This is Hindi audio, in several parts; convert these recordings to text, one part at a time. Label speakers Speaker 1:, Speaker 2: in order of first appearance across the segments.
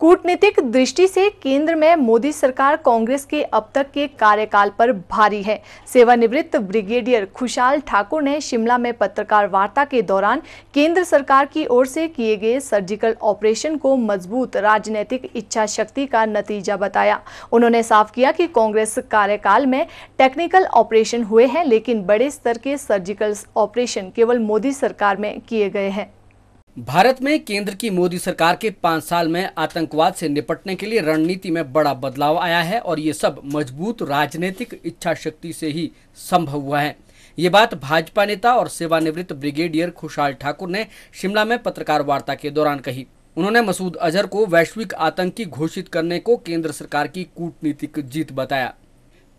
Speaker 1: कूटनीतिक दृष्टि से केंद्र में मोदी सरकार कांग्रेस के अब तक के कार्यकाल पर भारी है। सेवानिवृत्त ब्रिगेडियर खुशहाल ठाकुर ने शिमला में पत्रकार वार्ता के दौरान केंद्र सरकार की ओर से किए गए सर्जिकल ऑपरेशन को मज़बूत राजनीतिक इच्छा शक्ति का नतीजा बताया। उन्होंने साफ़ किया कि कांग्रेस कार्यकाल में टेक्निकल ऑपरेशन हुए हैं, लेकिन बड़े स्तर के सर्जिकल ऑपरेशन केवल मोदी सरकार में किए गए हैं।
Speaker 2: भारत में केंद्र की मोदी सरकार के पाँच साल में आतंकवाद से निपटने के लिए रणनीति में बड़ा बदलाव आया है और ये सब मज़बूत राजनीतिक इच्छा शक्ति से ही संभव हुआ है। ये बात भाजपा नेता और सेवानिवृत्त ब्रिगेडियर खुशहाल ठाकुर ने शिमला में पत्रकार वार्ता के दौरान कही। उन्होंने मसूद अजहर को वैश्विक आतंकी घोषित करने को केंद्र सरकार की कूटनीतिक जीत बताया।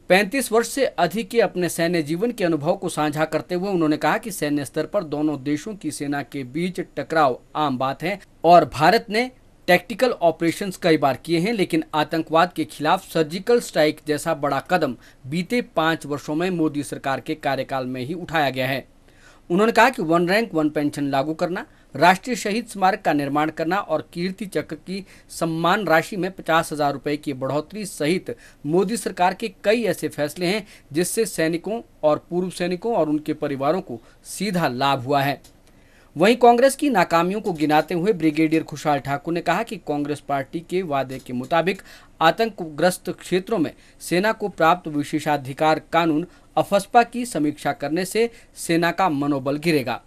Speaker 2: पैंतीस वर्ष से अधिक के अपने सैन्य जीवन के अनुभव को साझा करते हुए उन्होंने कहा कि सैन्य स्तर पर दोनों देशों की सेना के बीच टकराव आम बात है और भारत ने टैक्टिकल ऑपरेशंस कई बार किए हैं, लेकिन आतंकवाद के खिलाफ सर्जिकल स्ट्राइक जैसा बड़ा कदम बीते पाँच वर्षों में मोदी सरकार के कार्यकाल में ही उठाया गया है। उन्होंने कहा कि वन रैंक वन पेंशन लागू करना राष्ट्रीय शहीद स्मारक का निर्माण करना और कीर्ति चक्र की सम्मान राशि में पचास हज़ार रुपए की बढ़ोतरी सहित मोदी सरकार के कई ऐसे फैसले हैं, जिससे सैनिकों और पूर्व सैनिकों और उनके परिवारों को सीधा लाभ हुआ है। वहीं कांग्रेस की नाकामियों को गिनाते हुए ब्रिगेडियर खुशहाल ठाकुर ने कहा कि कांग्रेस पार्टी के वादे के मुताबिक आतंकग्रस्त क्षेत्रों में सेना को प्राप्त विशेषाधिकार कानून अफस्पा की समीक्षा करने से सेना का मनोबल गिरेगा।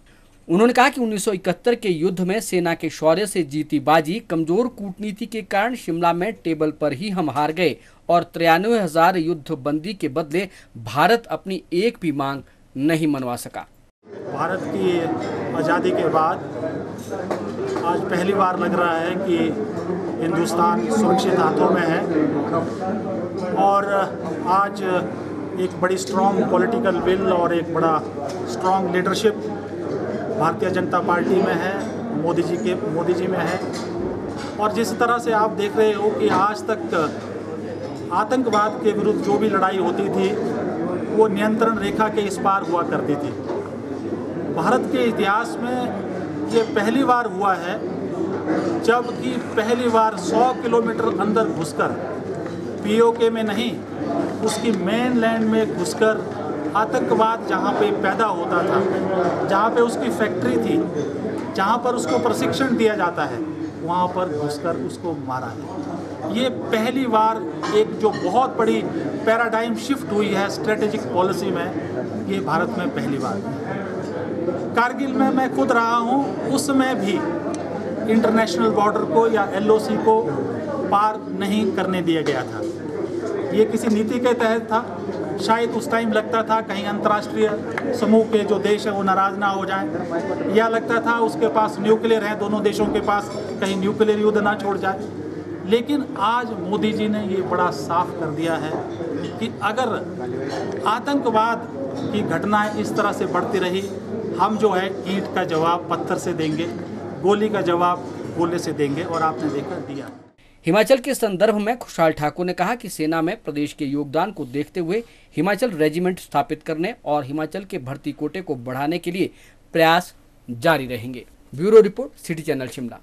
Speaker 2: उन्होंने कहा कि 1971 के युद्ध में सेना के शौर्य से जीती बाजी कमज़ोर कूटनीति के कारण शिमला में टेबल पर ही हम हार गए और तिरानवे हज़ार युद्ध बंदी के बदले भारत अपनी एक भी मांग नहीं मनवा सका।
Speaker 3: भारत की आज़ादी के बाद आज पहली बार लग रहा है कि हिंदुस्तान सुरक्षित हाथों में है और आज एक बड़ी स्ट्रॉन्ग पॉलिटिकल विल और एक बड़ा strong leadership Bharatiya Janata party में है, मोदी जी के, मोदी जी में है। और जिस तरह से आप देख रहे हो कि आज तक आतंकवाद के विरुद्ध जो भी लड़ाई होती थी, वो नियंत्रण रेखा के इस पार हुआ करती थी। भारत के इतिहास में ये पहली बार हुआ है, जबकि पहली बार 100 किलोमीटर अंदर घुसकर, पीओके में नहीं, उसकी मेन लैंड में घुसकर आतंकवाद जहाँ पे पैदा होता था, जहाँ पे उसकी फैक्ट्री थी, जहाँ पर उसको प्रशिक्षण दिया जाता है, वहाँ पर घुसकर उसको मारा है ये पहली बार एक जो बहुत बड़ी पैराडाइम शिफ्ट हुई है स्ट्रेटेजिक पॉलिसी में, ये भारत में पहली बार। कारगिल में मैं खुद रहा हूँ, उसमें भी इंटरनेशनल बॉर्डर को या एलओसी को पार नहीं करने दिया गया था। ये किसी नीति के तहत था शायद उस टाइम लगता था कहीं अंतर्राष्ट्रीय समूह के जो देश है वो नाराज़ ना हो जाए, या लगता था उसके पास न्यूक्लियर है, दोनों देशों के पास कहीं न्यूक्लियर युद्ध ना छोड़ जाए। लेकिन आज मोदी जी ने ये बड़ा साफ़ कर दिया है कि अगर आतंकवाद की घटनाएँ इस तरह से बढ़ती रही, हम जो है ईंट का जवाब पत्थर से देंगे, गोली का जवाब गोले से देंगे, और आपने देखा दिया।
Speaker 2: हिमाचल के संदर्भ में खुशहाल ठाकुर ने कहा कि सेना में प्रदेश के योगदान को देखते हुए हिमाचल रेजिमेंट स्थापित करने और हिमाचल के भर्ती कोटे को बढ़ाने के लिए प्रयास जारी रहेंगे। Bureau report, city channel Shimla.